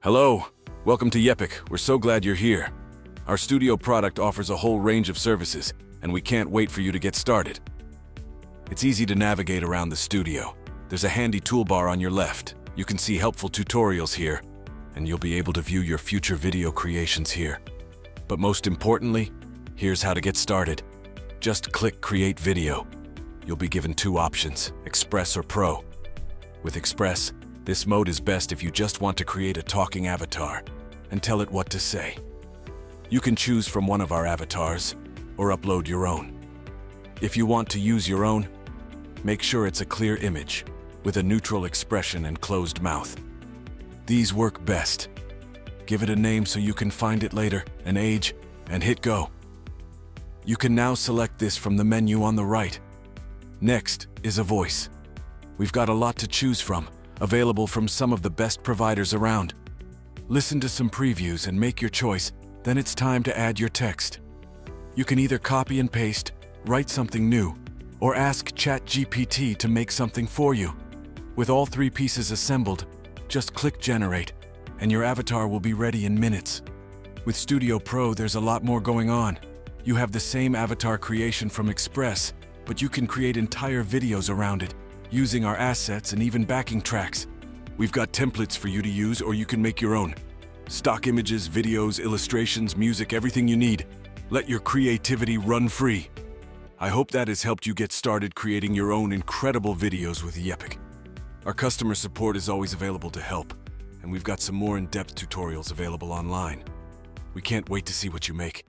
Hello, welcome to Yepic. We're so glad you're here. Our studio product offers a whole range of services, and we can't wait for you to get started. It's easy to navigate around the studio. There's a handy toolbar on your left. You can see helpful tutorials here, and you'll be able to view your future video creations here. But most importantly, here's how to get started. Just click Create Video. You'll be given two options, Express or Pro. With Express, this mode is best if you just want to create a talking avatar and tell it what to say. You can choose from one of our avatars or upload your own. If you want to use your own, make sure it's a clear image with a neutral expression and closed mouth. These work best. Give it a name so you can find it later, an age, and hit go. You can now select this from the menu on the right. Next is a voice. We've got a lot to choose from, available from some of the best providers around. Listen to some previews and make your choice, then it's time to add your text. You can either copy and paste, write something new, or ask ChatGPT to make something for you. With all three pieces assembled, just click Generate, and your avatar will be ready in minutes. With Studio Pro, there's a lot more going on. You have the same avatar creation from Express, but you can create entire videos around it, using our assets and even backing tracks. We've got templates for you to use or you can make your own. Stock images, videos, illustrations, music, everything you need. Let your creativity run free. I hope that has helped you get started creating your own incredible videos with Yepic. Our customer support is always available to help, and we've got some more in-depth tutorials available online. We can't wait to see what you make.